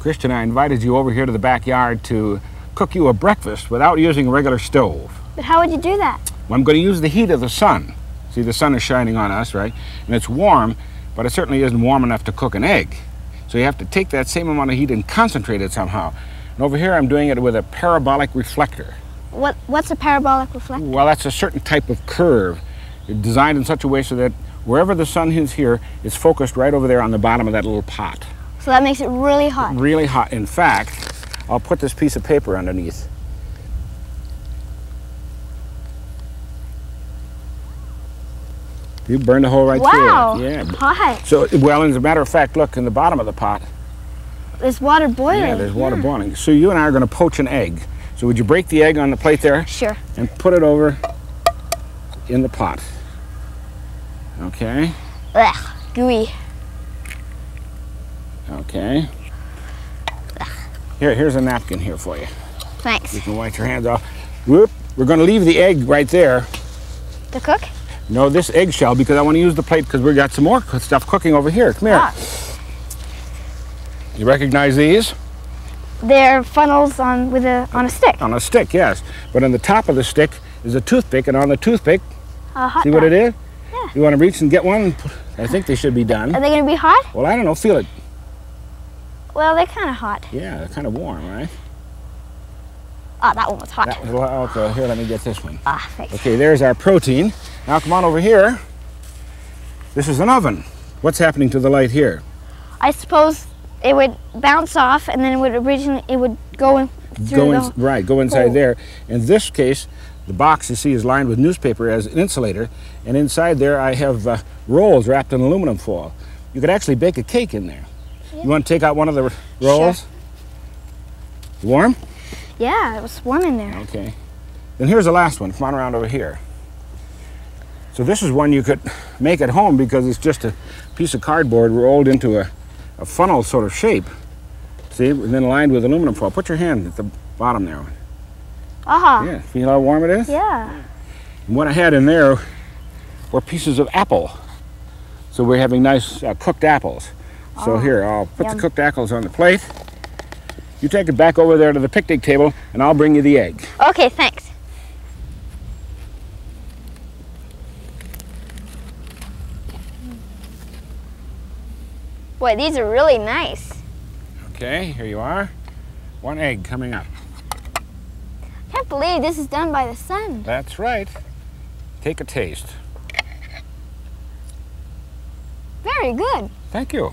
Christian, I invited you over here to the backyard to cook you a breakfast without using a regular stove. But how would you do that? Well, I'm going to use the heat of the sun. See, the sun is shining on us, right? And it's warm, but it certainly isn't warm enough to cook an egg. So you have to take that same amount of heat and concentrate it somehow. And over here, I'm doing it with a parabolic reflector. What What's a parabolic reflector? Well, that's a certain type of curve designed in such a way so that wherever the sun is here, it's focused right over there on the bottom of that little pot. So that makes it really hot. Really hot. In fact, I'll put this piece of paper underneath. You burned the hole right wow. through it. Yeah. Hot. So, well, as a matter of fact, look in the bottom of the pot. There's water boiling. Yeah, there's water hmm. boiling. So you and I are going to poach an egg. So would you break the egg on the plate there? Sure. And put it over in the pot. Okay. Ugh, gooey. Okay. Here, here's a napkin here for you. Thanks. You can wipe your hands off. Whoop. We're going to leave the egg right there. To cook? No, this eggshell because I want to use the plate because we got some more stuff cooking over here. Come here. Ah. You recognize these? They're funnels on with a on a stick. On a stick, yes. But on the top of the stick is a toothpick, and on the toothpick, see what it is? Yeah. You want to reach and get one? I think they should be done. Are they going to be hot? Well, I don't know. Feel it. Well, they're kind of hot. Yeah, they're kind of warm, right? Ah, that one was hot. That was, okay, here, let me get this one. Ah, thanks. Okay, there's our protein. Now come on over here. This is an oven. What's happening to the light here? I suppose it would bounce off, and then it would originally it would go in through Go the. in, right, go inside hole. there. In this case, the box you see is lined with newspaper as an insulator, and inside there I have uh, rolls wrapped in aluminum foil. You could actually bake a cake in there. You want to take out one of the rolls? Warm? Yeah, it was warm in there. Okay. Then here's the last one. Come on around over here. So this is one you could make at home because it's just a piece of cardboard rolled into a, a funnel sort of shape. See, and then lined with aluminum foil. Put your hand at the bottom there. Aha. Yeah, feel how warm it is? Yeah. And what I had in there were pieces of apple. So we're having nice uh, cooked apples. So Oh, here, I'll put yum. the cooked apples on the plate. You take it back over there to the picnic table, and I'll bring you the egg. Okay, thanks. Boy, these are really nice. Okay, here you are. One egg coming up. I Can't believe this is done by the sun. That's right. Take a taste. Very good. Thank you.